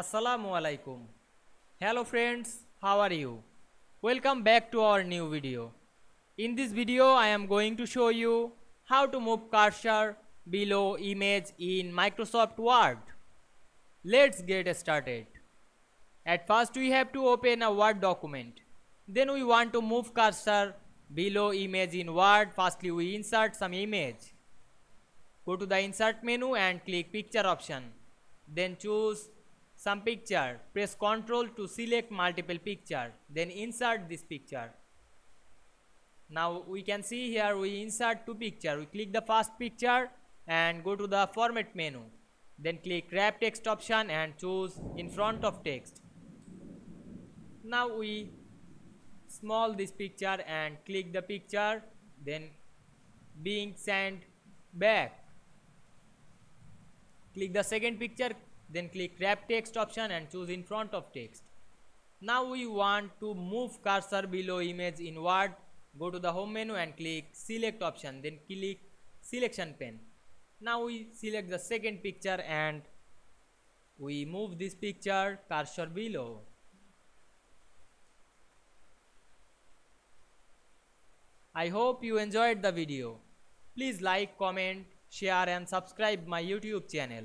Assalamu alaikum. Hello friends, how are you? Welcome back to our new video. In this video I am going to show you how to move cursor below image in Microsoft Word. Let's get started. At first we have to open a Word document. Then we want to move cursor below image in Word. Firstly we insert some image. Go to the insert menu and click picture option. Then choose some picture. Press Ctrl to select multiple picture. Then insert this picture. Now we can see here we insert two picture. We click the first picture and go to the format menu. Then click wrap text option and choose in front of text. Now we small this picture and click the picture then being sent back click the second picture then click wrap text option and choose in front of text. Now we want to move cursor below image in word go to the home menu and click select option. Then click selection pane now we select the second picture and we move this picture cursor below. I hope you enjoyed the video. Please like, comment, share and subscribe my YouTube channel.